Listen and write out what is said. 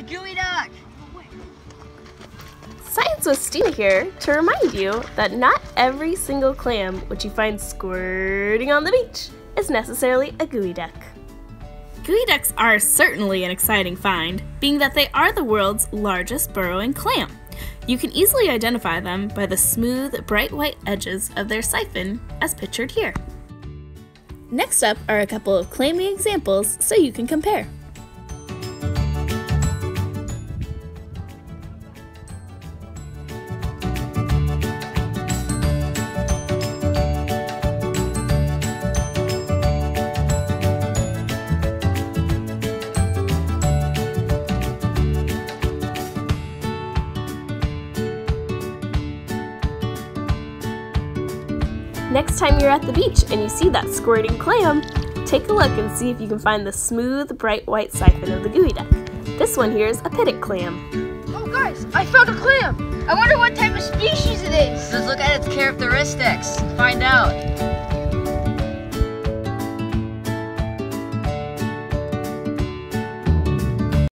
a geoduck! Science with Stena here to remind you that not every single clam which you find squirting on the beach is necessarily a geoduck. Gooey ducks are certainly an exciting find, being that they are the world's largest burrowing clam. You can easily identify them by the smooth, bright white edges of their siphon, as pictured here. Next up are a couple of clammy examples so you can compare. Next time you're at the beach and you see that squirting clam, take a look and see if you can find the smooth, bright white siphon of the geoduck. This one here is a pitted clam. Oh guys, I found a clam! I wonder what type of species it is! Let's look at its characteristics. Find out.